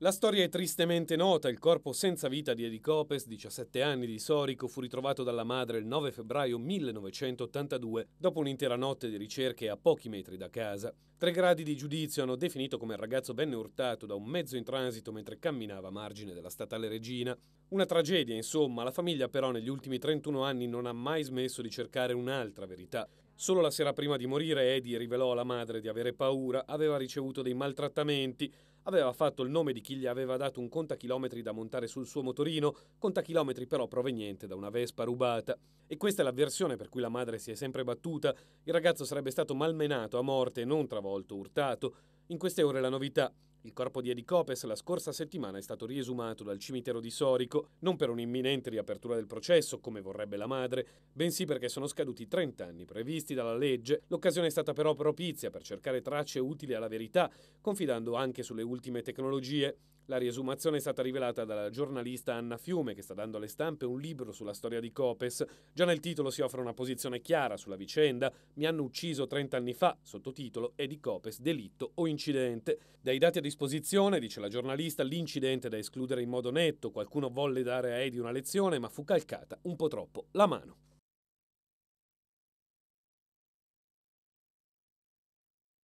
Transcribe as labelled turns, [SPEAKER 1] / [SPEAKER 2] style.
[SPEAKER 1] La storia è tristemente nota, il corpo senza vita di Eddie Copes, 17 anni di Sorico, fu ritrovato dalla madre il 9 febbraio 1982, dopo un'intera notte di ricerche a pochi metri da casa. Tre gradi di giudizio hanno definito come il ragazzo venne urtato da un mezzo in transito mentre camminava a margine della statale Regina. Una tragedia, insomma, la famiglia però negli ultimi 31 anni non ha mai smesso di cercare un'altra verità. Solo la sera prima di morire Eddie rivelò alla madre di avere paura, aveva ricevuto dei maltrattamenti, Aveva fatto il nome di chi gli aveva dato un contachilometri da montare sul suo motorino, contachilometri però proveniente da una Vespa rubata. E questa è la versione per cui la madre si è sempre battuta. Il ragazzo sarebbe stato malmenato a morte, non travolto, urtato. In queste ore la novità. Il corpo di Eddie Copes la scorsa settimana è stato riesumato dal cimitero di Sorico, non per un'imminente riapertura del processo, come vorrebbe la madre, bensì perché sono scaduti 30 anni previsti dalla legge. L'occasione è stata però propizia per cercare tracce utili alla verità, confidando anche sulle ultime tecnologie. La riesumazione è stata rivelata dalla giornalista Anna Fiume, che sta dando alle stampe un libro sulla storia di Copes. Già nel titolo si offre una posizione chiara sulla vicenda. Mi hanno ucciso 30 anni fa, sottotitolo è di Copes, delitto o incidente. Dai dati a disposizione, dice la giornalista, l'incidente da escludere in modo netto. Qualcuno volle dare a Edi una lezione, ma fu calcata un po' troppo la mano.